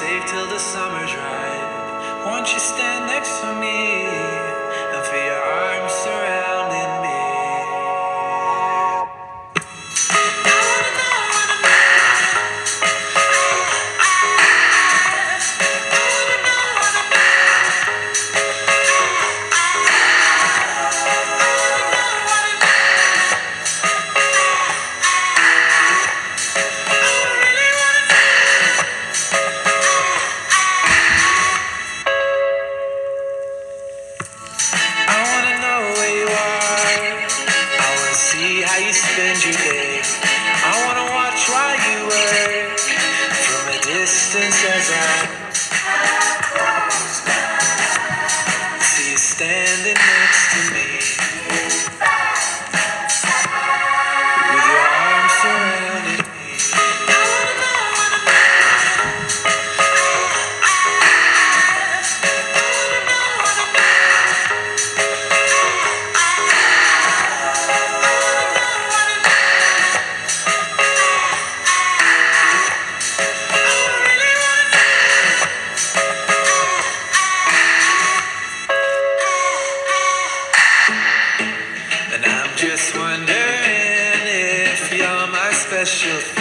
safe till the summer's right. Won't you stand next to me? present. See you standing there. just wondering if you're my special